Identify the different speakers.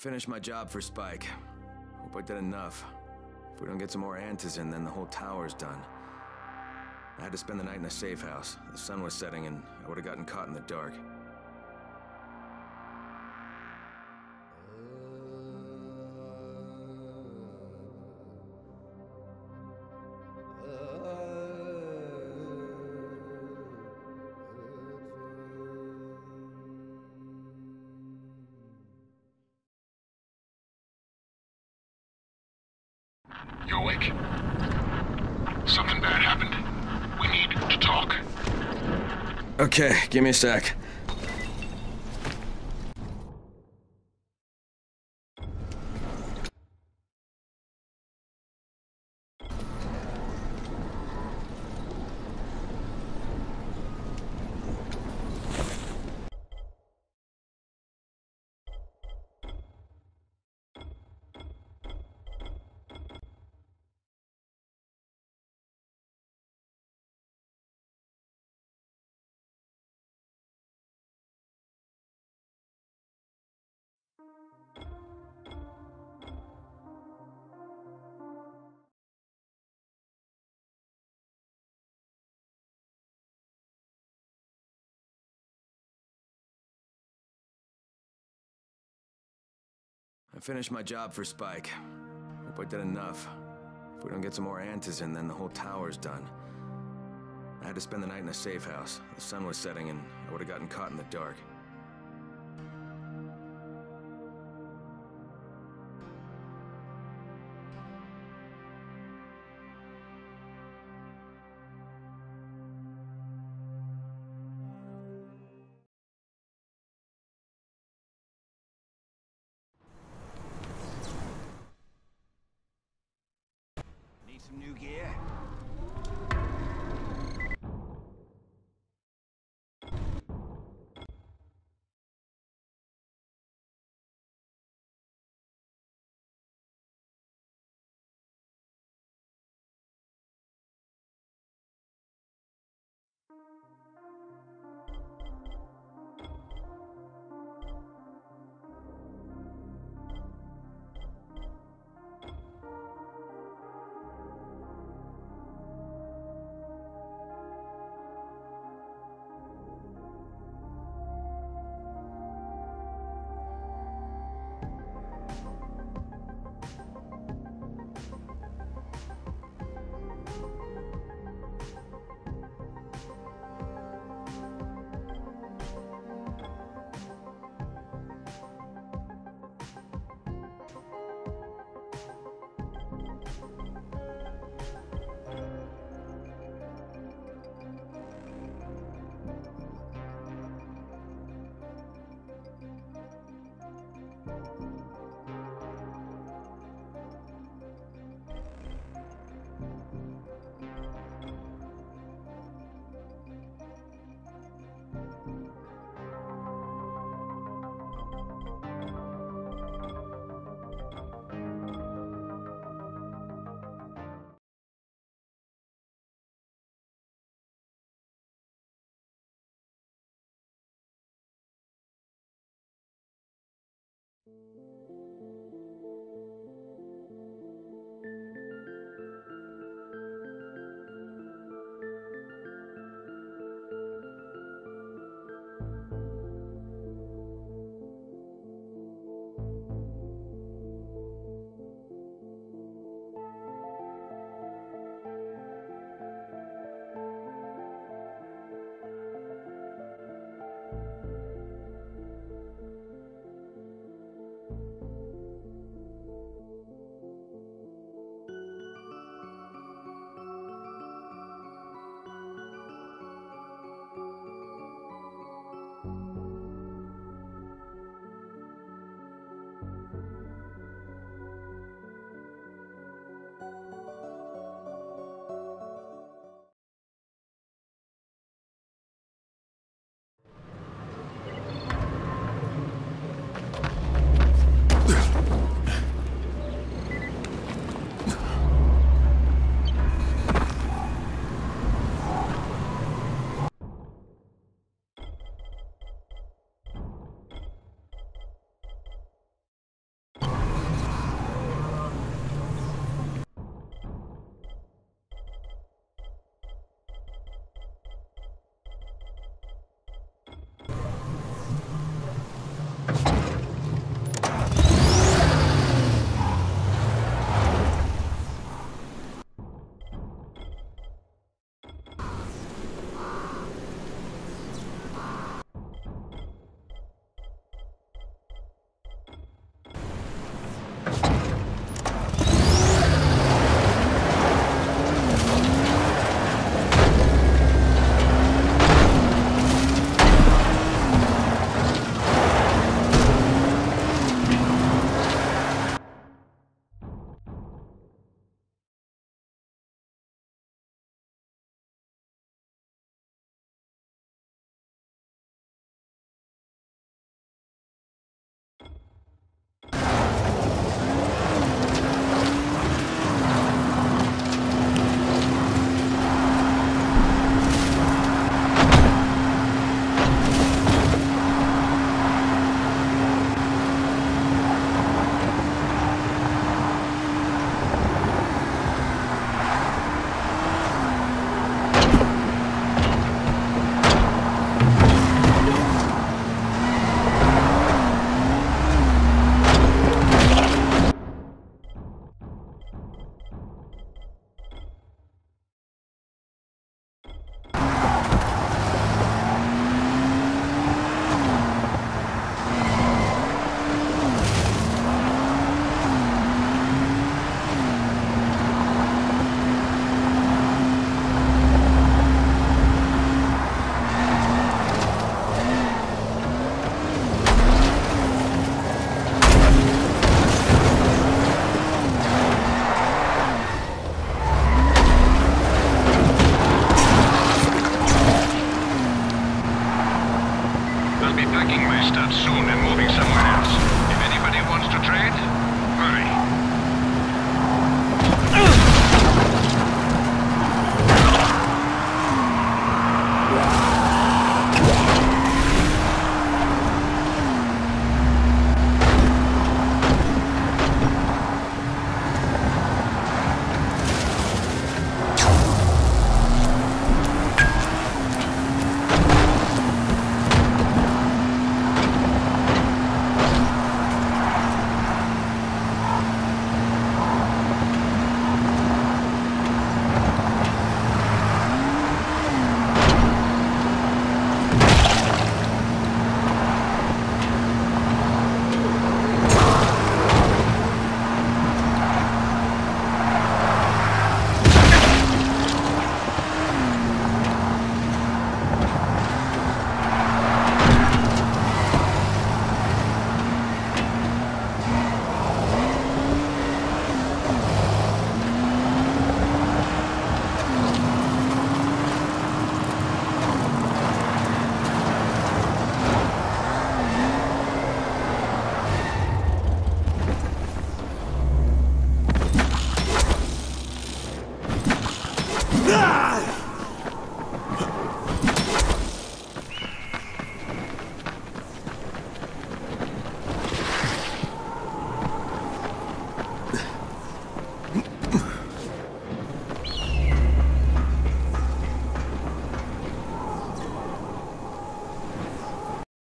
Speaker 1: finished my job for Spike. Hope I did enough. If we don't get some more Antizin, then the whole tower's done. I had to spend the night in a safe house. The sun was setting and I would have gotten caught in the dark.
Speaker 2: Something bad happened. We need to talk.
Speaker 1: Okay, give me a sec. I finished my job for Spike. Hope I did enough. If we don't get some more Antizin, then the whole tower's done. I had to spend the night in a safe house. The sun was setting and I would have gotten caught in the dark.
Speaker 3: Some new gear?
Speaker 2: I'll